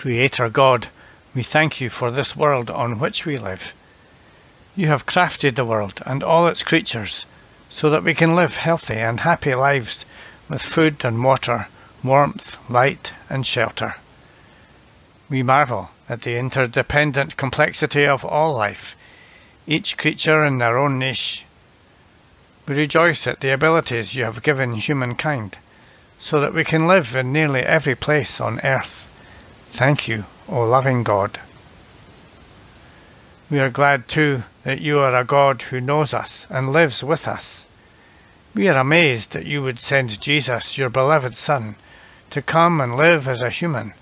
Creator God, we thank you for this world on which we live. You have crafted the world and all its creatures so that we can live healthy and happy lives with food and water, warmth, light, and shelter. We marvel at the interdependent complexity of all life, each creature in their own niche. We rejoice at the abilities you have given humankind, so that we can live in nearly every place on earth. Thank you, O loving God. We are glad too that you are a God who knows us and lives with us. We are amazed that you would send Jesus, your beloved Son, to come and live as a human,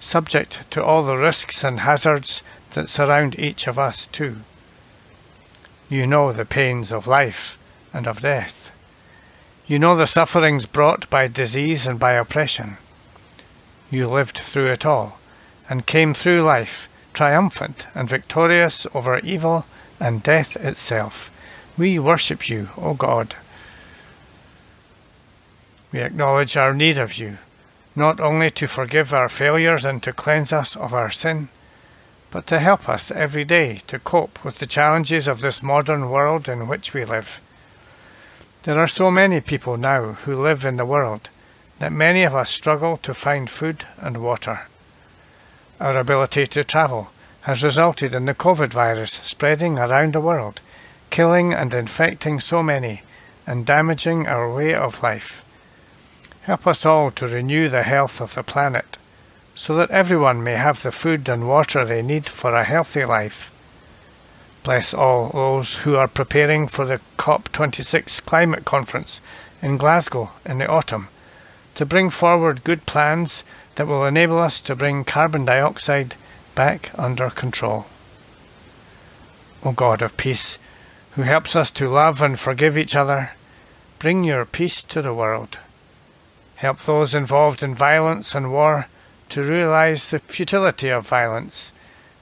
subject to all the risks and hazards that surround each of us too. You know the pains of life and of death. You know the sufferings brought by disease and by oppression. You lived through it all and came through life triumphant and victorious over evil and death itself. We worship you, O God. We acknowledge our need of you, not only to forgive our failures and to cleanse us of our sin, but to help us every day to cope with the challenges of this modern world in which we live. There are so many people now who live in the world that many of us struggle to find food and water. Our ability to travel has resulted in the COVID virus spreading around the world, killing and infecting so many, and damaging our way of life. Help us all to renew the health of the planet, so that everyone may have the food and water they need for a healthy life. Bless all those who are preparing for the COP26 climate conference in Glasgow in the autumn to bring forward good plans that will enable us to bring carbon dioxide back under control. O God of peace, who helps us to love and forgive each other, bring your peace to the world. Help those involved in violence and war to realize the futility of violence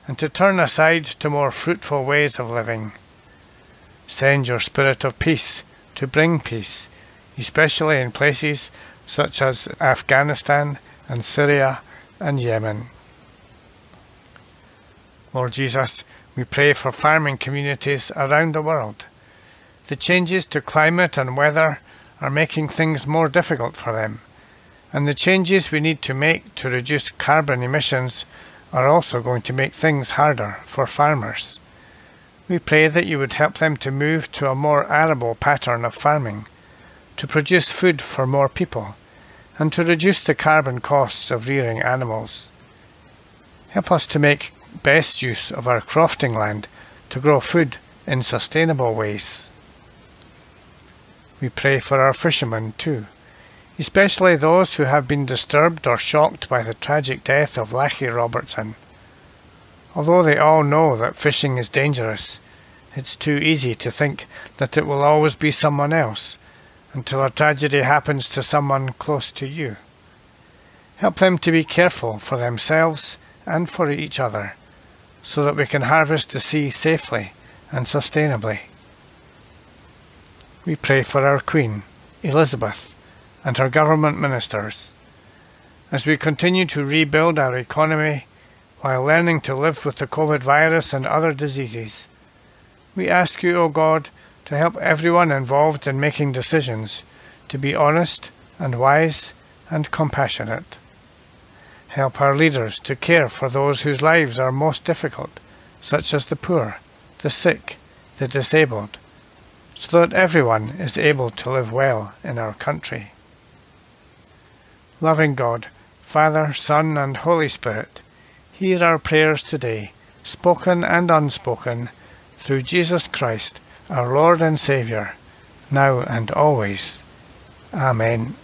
and to turn aside to more fruitful ways of living. Send your spirit of peace to bring peace, especially in places such as Afghanistan and Syria and Yemen. Lord Jesus, we pray for farming communities around the world. The changes to climate and weather are making things more difficult for them, and the changes we need to make to reduce carbon emissions are also going to make things harder for farmers. We pray that you would help them to move to a more arable pattern of farming, to produce food for more people, and to reduce the carbon costs of rearing animals. Help us to make best use of our crofting land to grow food in sustainable ways. We pray for our fishermen too, especially those who have been disturbed or shocked by the tragic death of Lachie Robertson. Although they all know that fishing is dangerous, it's too easy to think that it will always be someone else until a tragedy happens to someone close to you. Help them to be careful for themselves and for each other so that we can harvest the sea safely and sustainably. We pray for our Queen, Elizabeth, and her government ministers. As we continue to rebuild our economy while learning to live with the COVID virus and other diseases, we ask you, O God, to help everyone involved in making decisions to be honest and wise and compassionate. Help our leaders to care for those whose lives are most difficult, such as the poor, the sick, the disabled, so that everyone is able to live well in our country. Loving God, Father, Son, and Holy Spirit, hear our prayers today, spoken and unspoken, through Jesus Christ, our Lord and Saviour, now and always. Amen.